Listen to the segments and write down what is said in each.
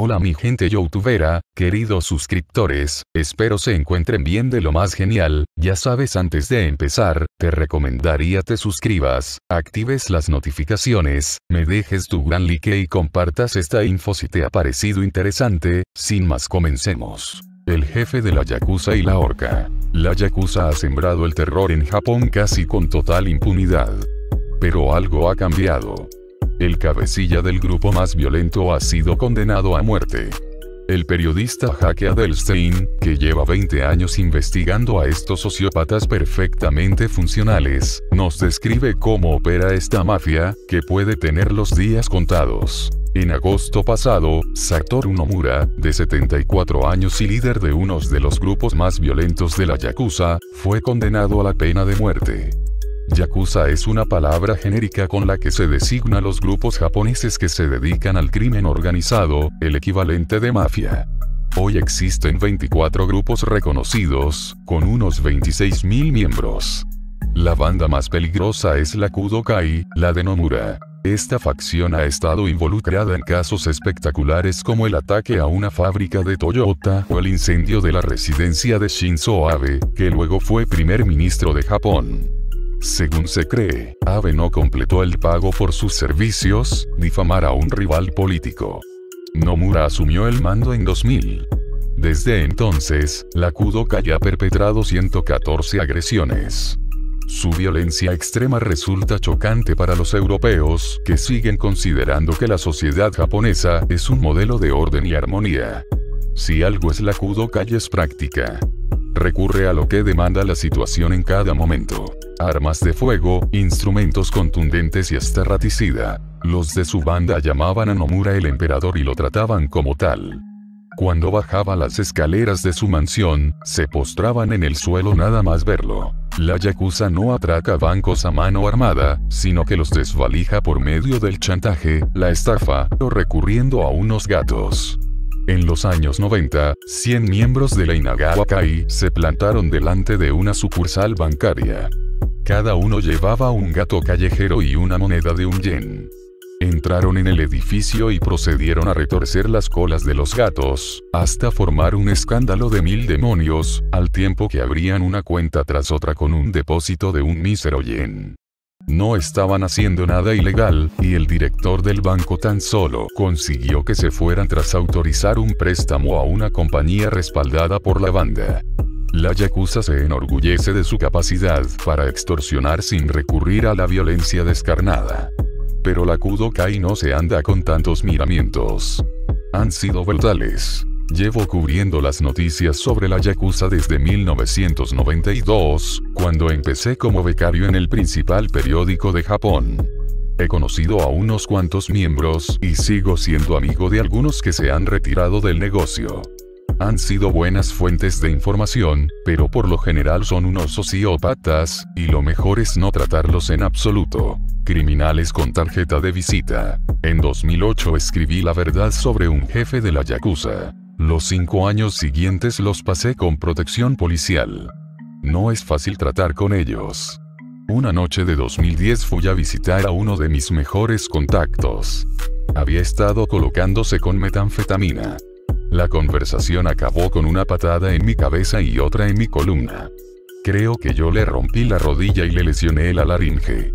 Hola mi gente youtubera, queridos suscriptores, espero se encuentren bien de lo más genial, ya sabes antes de empezar, te recomendaría te suscribas, actives las notificaciones, me dejes tu gran like y compartas esta info si te ha parecido interesante, sin más comencemos. El jefe de la Yakuza y la Orca. La Yakuza ha sembrado el terror en Japón casi con total impunidad. Pero algo ha cambiado. El cabecilla del grupo más violento ha sido condenado a muerte. El periodista Jaque Adelstein, que lleva 20 años investigando a estos sociópatas perfectamente funcionales, nos describe cómo opera esta mafia, que puede tener los días contados. En agosto pasado, Satoru Nomura, de 74 años y líder de uno de los grupos más violentos de la Yakuza, fue condenado a la pena de muerte. Yakuza es una palabra genérica con la que se designa los grupos japoneses que se dedican al crimen organizado, el equivalente de mafia. Hoy existen 24 grupos reconocidos, con unos 26.000 miembros. La banda más peligrosa es la Kudokai, la de Nomura. Esta facción ha estado involucrada en casos espectaculares como el ataque a una fábrica de Toyota o el incendio de la residencia de Shinzo Abe, que luego fue primer ministro de Japón. Según se cree, Abe no completó el pago por sus servicios, difamar a un rival político. Nomura asumió el mando en 2000. Desde entonces, la Kudokai ha perpetrado 114 agresiones. Su violencia extrema resulta chocante para los europeos, que siguen considerando que la sociedad japonesa es un modelo de orden y armonía. Si algo es la Kudokai es práctica. Recurre a lo que demanda la situación en cada momento armas de fuego, instrumentos contundentes y hasta raticida. Los de su banda llamaban a Nomura el emperador y lo trataban como tal. Cuando bajaba las escaleras de su mansión, se postraban en el suelo nada más verlo. La Yakuza no atraca bancos a mano armada, sino que los desvalija por medio del chantaje, la estafa, o recurriendo a unos gatos. En los años 90, 100 miembros de la Inagawa Kai se plantaron delante de una sucursal bancaria. Cada uno llevaba un gato callejero y una moneda de un yen. Entraron en el edificio y procedieron a retorcer las colas de los gatos, hasta formar un escándalo de mil demonios, al tiempo que abrían una cuenta tras otra con un depósito de un mísero yen. No estaban haciendo nada ilegal, y el director del banco tan solo consiguió que se fueran tras autorizar un préstamo a una compañía respaldada por la banda. La Yakuza se enorgullece de su capacidad para extorsionar sin recurrir a la violencia descarnada. Pero la Kudokai no se anda con tantos miramientos. Han sido brutales. Llevo cubriendo las noticias sobre la Yakuza desde 1992, cuando empecé como becario en el principal periódico de Japón. He conocido a unos cuantos miembros y sigo siendo amigo de algunos que se han retirado del negocio han sido buenas fuentes de información, pero por lo general son unos sociópatas, y lo mejor es no tratarlos en absoluto. Criminales con tarjeta de visita. En 2008 escribí la verdad sobre un jefe de la Yakuza. Los cinco años siguientes los pasé con protección policial. No es fácil tratar con ellos. Una noche de 2010 fui a visitar a uno de mis mejores contactos. Había estado colocándose con metanfetamina. La conversación acabó con una patada en mi cabeza y otra en mi columna. Creo que yo le rompí la rodilla y le lesioné la laringe.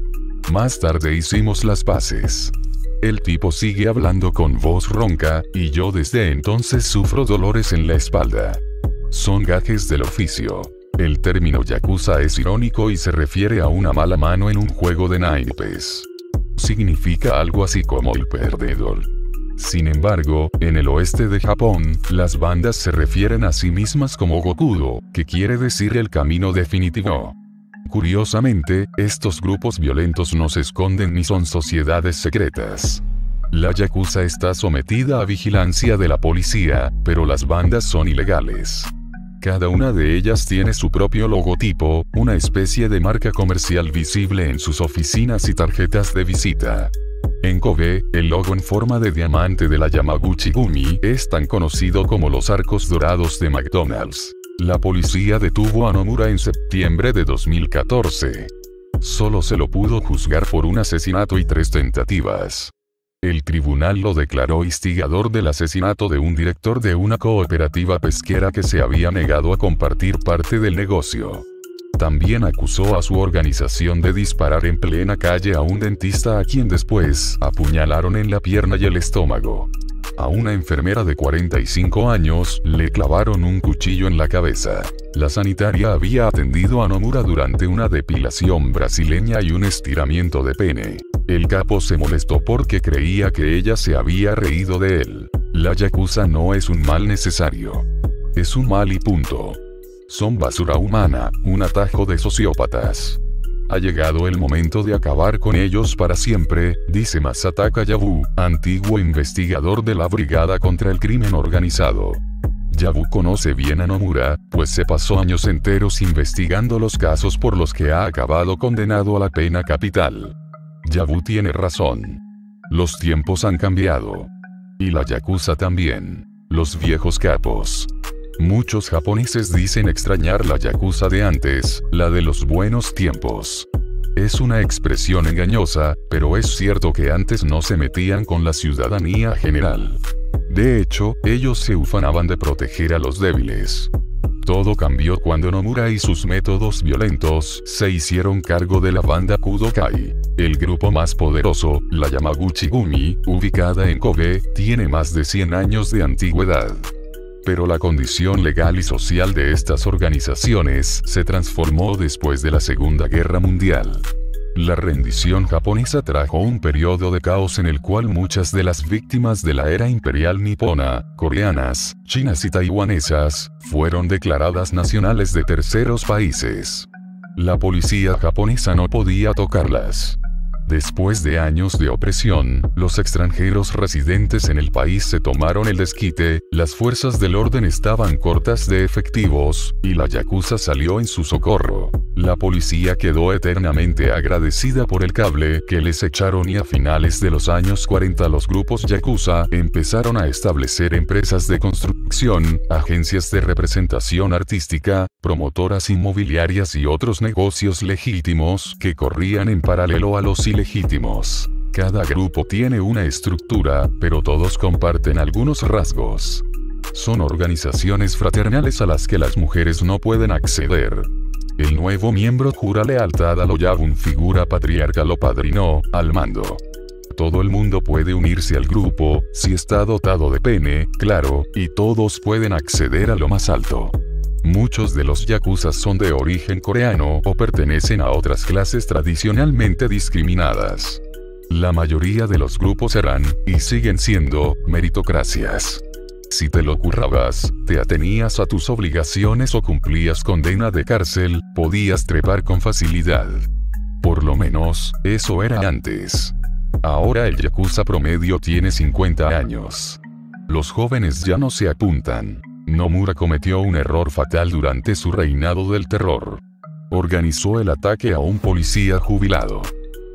Más tarde hicimos las paces. El tipo sigue hablando con voz ronca, y yo desde entonces sufro dolores en la espalda. Son gajes del oficio. El término yakuza es irónico y se refiere a una mala mano en un juego de naipes. Significa algo así como el perdedor. Sin embargo, en el oeste de Japón, las bandas se refieren a sí mismas como Gokudo, que quiere decir el camino definitivo. Curiosamente, estos grupos violentos no se esconden ni son sociedades secretas. La Yakuza está sometida a vigilancia de la policía, pero las bandas son ilegales. Cada una de ellas tiene su propio logotipo, una especie de marca comercial visible en sus oficinas y tarjetas de visita. En Kobe, el logo en forma de diamante de la Yamaguchi Gumi es tan conocido como los arcos dorados de McDonald's. La policía detuvo a Nomura en septiembre de 2014. Solo se lo pudo juzgar por un asesinato y tres tentativas. El tribunal lo declaró instigador del asesinato de un director de una cooperativa pesquera que se había negado a compartir parte del negocio. También acusó a su organización de disparar en plena calle a un dentista a quien después apuñalaron en la pierna y el estómago. A una enfermera de 45 años le clavaron un cuchillo en la cabeza. La sanitaria había atendido a Nomura durante una depilación brasileña y un estiramiento de pene. El capo se molestó porque creía que ella se había reído de él. La yakuza no es un mal necesario. Es un mal y punto. Son basura humana, un atajo de sociópatas. Ha llegado el momento de acabar con ellos para siempre, dice Masataka Yabu, antiguo investigador de la Brigada contra el Crimen Organizado. Yabu conoce bien a Nomura, pues se pasó años enteros investigando los casos por los que ha acabado condenado a la pena capital. Yabu tiene razón. Los tiempos han cambiado. Y la Yakuza también. Los viejos capos. Muchos japoneses dicen extrañar la yakuza de antes, la de los buenos tiempos. Es una expresión engañosa, pero es cierto que antes no se metían con la ciudadanía general. De hecho, ellos se ufanaban de proteger a los débiles. Todo cambió cuando Nomura y sus métodos violentos se hicieron cargo de la banda Kudokai. El grupo más poderoso, la Yamaguchi Gumi, ubicada en Kobe, tiene más de 100 años de antigüedad pero la condición legal y social de estas organizaciones se transformó después de la Segunda Guerra Mundial. La rendición japonesa trajo un periodo de caos en el cual muchas de las víctimas de la era imperial nipona, coreanas, chinas y taiwanesas, fueron declaradas nacionales de terceros países. La policía japonesa no podía tocarlas. Después de años de opresión, los extranjeros residentes en el país se tomaron el desquite, las fuerzas del orden estaban cortas de efectivos, y la Yakuza salió en su socorro. La policía quedó eternamente agradecida por el cable que les echaron y a finales de los años 40 los grupos Yakuza empezaron a establecer empresas de construcción, agencias de representación artística, promotoras inmobiliarias y otros negocios legítimos que corrían en paralelo a los ilegítimos. Cada grupo tiene una estructura, pero todos comparten algunos rasgos. Son organizaciones fraternales a las que las mujeres no pueden acceder. El nuevo miembro jura lealtad a lo un figura patriarcal o padrino, al mando. Todo el mundo puede unirse al grupo, si está dotado de pene, claro, y todos pueden acceder a lo más alto. Muchos de los yakuzas son de origen coreano o pertenecen a otras clases tradicionalmente discriminadas. La mayoría de los grupos eran, y siguen siendo, meritocracias. Si te lo currabas, te atenías a tus obligaciones o cumplías condena de cárcel, podías trepar con facilidad. Por lo menos, eso era antes. Ahora el Yakuza promedio tiene 50 años. Los jóvenes ya no se apuntan. Nomura cometió un error fatal durante su reinado del terror. Organizó el ataque a un policía jubilado.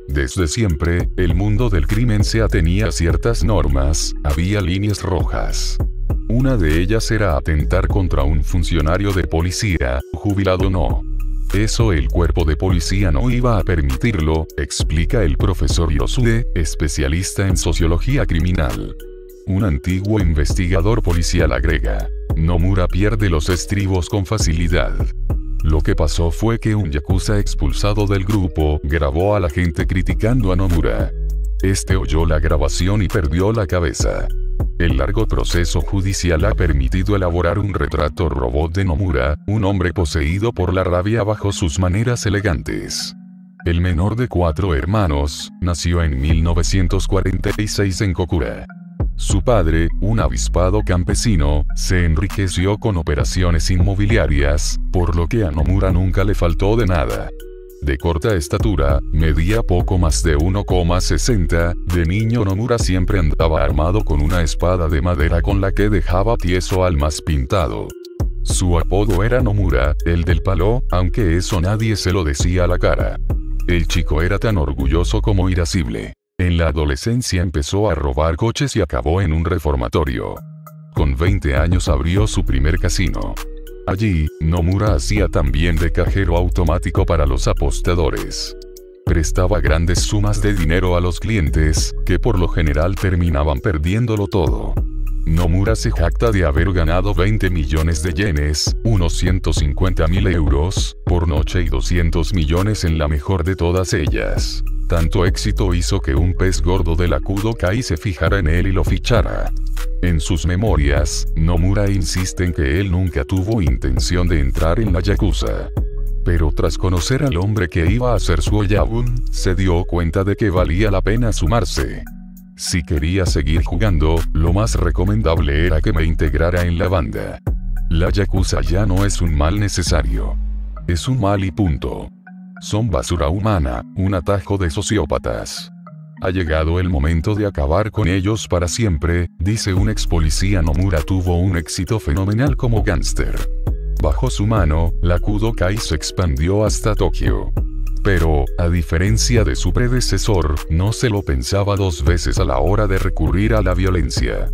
Desde siempre, el mundo del crimen se atenía a ciertas normas, había líneas rojas. Una de ellas era atentar contra un funcionario de policía, jubilado no. Eso el cuerpo de policía no iba a permitirlo, explica el profesor Yosuke, especialista en sociología criminal. Un antiguo investigador policial agrega. Nomura pierde los estribos con facilidad. Lo que pasó fue que un yakuza expulsado del grupo grabó a la gente criticando a Nomura. Este oyó la grabación y perdió la cabeza. El largo proceso judicial ha permitido elaborar un retrato robot de Nomura, un hombre poseído por la rabia bajo sus maneras elegantes. El menor de cuatro hermanos, nació en 1946 en Kokura. Su padre, un avispado campesino, se enriqueció con operaciones inmobiliarias, por lo que a Nomura nunca le faltó de nada. De corta estatura, medía poco más de 1,60, de niño Nomura siempre andaba armado con una espada de madera con la que dejaba tieso al más pintado. Su apodo era Nomura, el del palo, aunque eso nadie se lo decía a la cara. El chico era tan orgulloso como irascible. En la adolescencia empezó a robar coches y acabó en un reformatorio. Con 20 años abrió su primer casino. Allí, Nomura hacía también de cajero automático para los apostadores. prestaba grandes sumas de dinero a los clientes, que por lo general terminaban perdiéndolo todo. Nomura se jacta de haber ganado 20 millones de yenes, unos 150 mil euros, por noche y 200 millones en la mejor de todas ellas. Tanto éxito hizo que un pez gordo del acudo Kai se fijara en él y lo fichara. En sus memorias, Nomura insiste en que él nunca tuvo intención de entrar en la Yakuza. Pero tras conocer al hombre que iba a ser su Oyabun, se dio cuenta de que valía la pena sumarse. Si quería seguir jugando, lo más recomendable era que me integrara en la banda. La Yakuza ya no es un mal necesario. Es un mal y punto. Son basura humana, un atajo de sociópatas. Ha llegado el momento de acabar con ellos para siempre, dice un ex policía Nomura tuvo un éxito fenomenal como gángster. Bajo su mano, la Kudokai se expandió hasta Tokio. Pero, a diferencia de su predecesor, no se lo pensaba dos veces a la hora de recurrir a la violencia.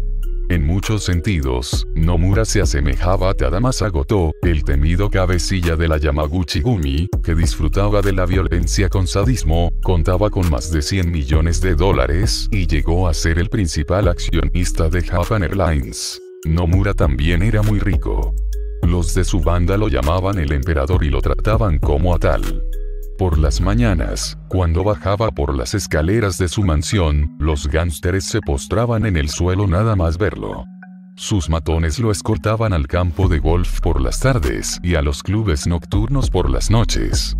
En muchos sentidos, Nomura se asemejaba a Tadamasa Goto, el temido cabecilla de la Yamaguchi Gumi, que disfrutaba de la violencia con sadismo, contaba con más de 100 millones de dólares, y llegó a ser el principal accionista de Japan Airlines. Nomura también era muy rico. Los de su banda lo llamaban el emperador y lo trataban como a tal. Por las mañanas, cuando bajaba por las escaleras de su mansión, los gánsteres se postraban en el suelo nada más verlo. Sus matones lo escoltaban al campo de golf por las tardes y a los clubes nocturnos por las noches.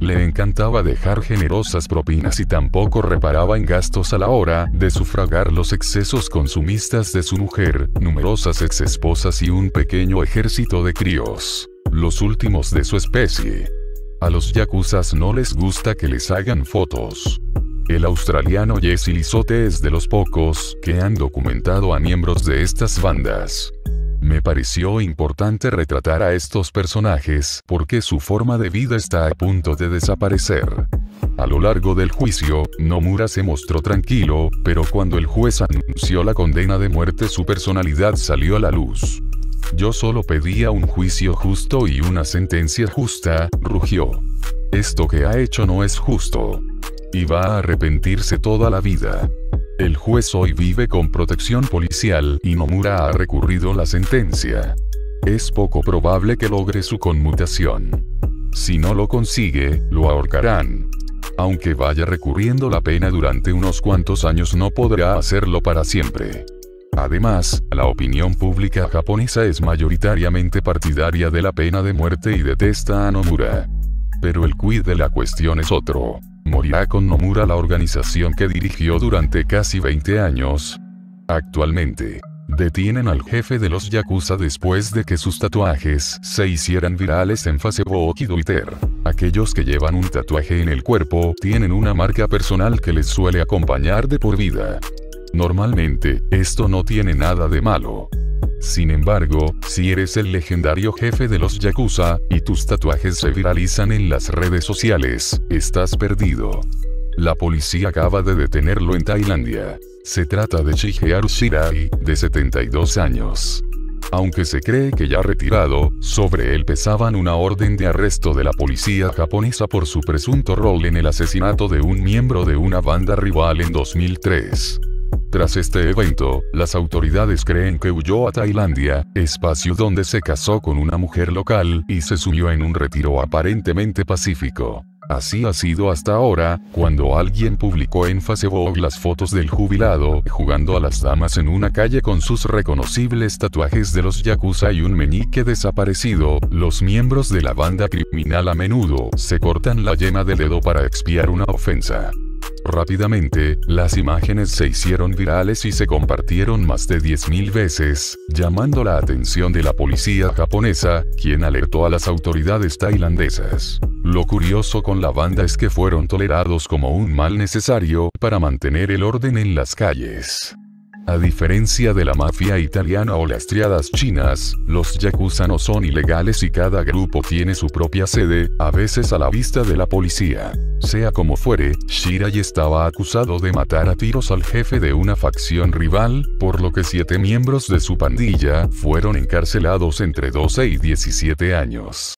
Le encantaba dejar generosas propinas y tampoco reparaba en gastos a la hora de sufragar los excesos consumistas de su mujer, numerosas exesposas y un pequeño ejército de críos. Los últimos de su especie. A los yakuzas no les gusta que les hagan fotos. El australiano Jesse Lizotte es de los pocos que han documentado a miembros de estas bandas. Me pareció importante retratar a estos personajes porque su forma de vida está a punto de desaparecer. A lo largo del juicio, Nomura se mostró tranquilo, pero cuando el juez anunció la condena de muerte su personalidad salió a la luz. Yo solo pedía un juicio justo y una sentencia justa, rugió. Esto que ha hecho no es justo. Y va a arrepentirse toda la vida. El juez hoy vive con protección policial y Nomura ha recurrido la sentencia. Es poco probable que logre su conmutación. Si no lo consigue, lo ahorcarán. Aunque vaya recurriendo la pena durante unos cuantos años no podrá hacerlo para siempre. Además, la opinión pública japonesa es mayoritariamente partidaria de la pena de muerte y detesta a Nomura. Pero el quid de la cuestión es otro. Morirá con Nomura la organización que dirigió durante casi 20 años. Actualmente, detienen al jefe de los Yakuza después de que sus tatuajes se hicieran virales en Facebook y Twitter. Aquellos que llevan un tatuaje en el cuerpo tienen una marca personal que les suele acompañar de por vida. Normalmente, esto no tiene nada de malo. Sin embargo, si eres el legendario jefe de los Yakuza, y tus tatuajes se viralizan en las redes sociales, estás perdido. La policía acaba de detenerlo en Tailandia. Se trata de Shigeru Shirai, de 72 años. Aunque se cree que ya retirado, sobre él pesaban una orden de arresto de la policía japonesa por su presunto rol en el asesinato de un miembro de una banda rival en 2003. Tras este evento, las autoridades creen que huyó a Tailandia, espacio donde se casó con una mujer local y se sumió en un retiro aparentemente pacífico. Así ha sido hasta ahora, cuando alguien publicó en Facebook las fotos del jubilado jugando a las damas en una calle con sus reconocibles tatuajes de los Yakuza y un meñique desaparecido, los miembros de la banda criminal a menudo se cortan la yema del dedo para expiar una ofensa. Rápidamente, las imágenes se hicieron virales y se compartieron más de 10.000 veces, llamando la atención de la policía japonesa, quien alertó a las autoridades tailandesas. Lo curioso con la banda es que fueron tolerados como un mal necesario para mantener el orden en las calles. A diferencia de la mafia italiana o las triadas chinas, los yakuza no son ilegales y cada grupo tiene su propia sede, a veces a la vista de la policía. Sea como fuere, Shirai estaba acusado de matar a tiros al jefe de una facción rival, por lo que siete miembros de su pandilla fueron encarcelados entre 12 y 17 años.